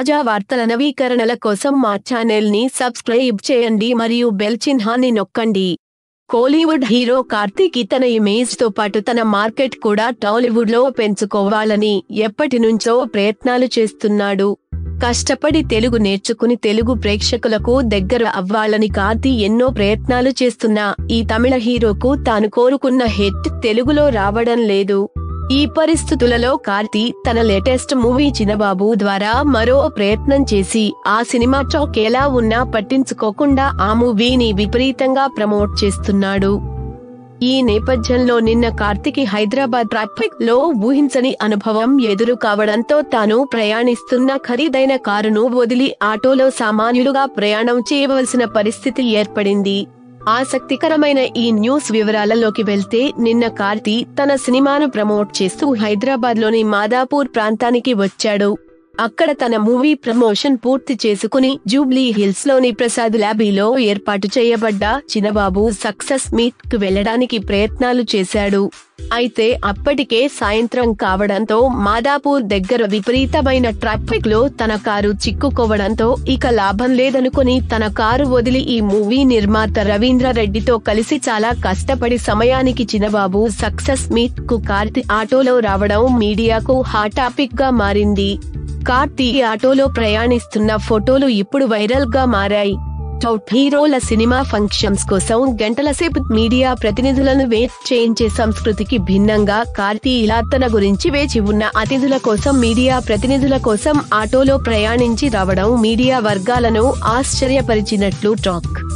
తాజా వార్తల నవీకరణల కోసం మా ఛానల్ని సబ్స్క్రైబ్ చేయండి మరియు బెల్ చిహ్నాన్ని నొక్కండి. కోలీవుడ్ హీరో కార్తీక్ తన ఇమేజ్తో పాటు తన మార్కెట్ కూడా టాలీవుడ్లో పెంచుకోవాలని ఎప్పటి నుంచో ప్రయత్నాలు చేస్తున్నాడు. కష్టపడి తెలుగు నేర్చుకుని తెలుగు ప్రేక్షకులకు దగ్గర అవ్వాలని కార్తీ ఎన్నో ప్రయత్నాలు చేస్తున్నా ఈ తమిళ హీరోకు తాను కోరుకున్న హిట్ తెలుగులో రావడం లేదు. ఈ పరిస్థితులలో కార్తీ తన లేటెస్ట్ మూవీ చిన్నబాబు ద్వారా మరో ప్రయత్నం చేసి ఆ సినిమా టాక్ ఎలా ఉన్నా పట్టించుకోకుండా ఆ మూవీని విపరీతంగా ప్రమోట్ చేస్తున్నాడు. ఈ నేపథ్యంలో నిన్న కార్తికి హైదరాబాద్ ట్రాఫిక్లో ఊహించని అనుభవం ఎదురు కావడంతో తాను ప్రయాణిస్తున్న ఖరీదైన కారును వదిలి ఆటోలో సామాన్యులుగా ప్రయాణం చేయవలసిన పరిస్థితి ఏర్పడింది. ఆసక్తికరమైన ఈ న్యూస్ వివరాలలోకి వెళ్తే నిన్న కార్తీ తన సినిమాను ప్రమోట్ చేస్తూ హైదరాబాద్లోని మాదాపూర్ ప్రాంతానికి వచ్చాడు. అక్కడ తన మూవీ ప్రమోషన్ పూర్తి చేసుకుని జూబ్లీ హిల్స్లోని ప్రసాద్ ల్యాబీలో ఏర్పాటు చేయబడ్డ చిన్నబాబు సక్సెస్ మీట్కు వెళ్ళడానికి ప్రయత్నాలు చేశాడు. అయితే అప్పటికే సాయంత్రం కావడంతో మాదాపూర్ దగ్గర విపరీతమైన ట్రాఫిక్లో తన కారు చిక్కుకోవడంతో ఇక లాభం లేదనుకుని తన కారు వదిలి ఈ మూవీ నిర్మాత రవీంద్ర రెడ్డితో కలిసి చాలా కష్టపడి సమయానికి చిన్నబాబు సక్సెస్ మీట్కు కార్తి ఆటోలో రావడం మీడియాకు హాట్ టాపిక్గా మారింది. కార్తీ ఆటోలో ప్రయాణిస్తున్న ఫోటోలు ఇప్పుడు వైరల్గా మారాయి. టౌట్ హీరోల సినిమా ఫంక్షన్స్ కోసం గంటలసేపు మీడియా ప్రతినిధులను వేస్ట్ చేయించే సంస్కృతికి భిన్నంగా కార్తీ ఇలా తన గురించి వేచి ఉన్న అతిథుల కోసం మీడియా ప్రతినిధుల కోసం ఆటోలో ప్రయాణించి రావడం మీడియా వర్గాలను ఆశ్చర్యపరిచినట్లు టాక్.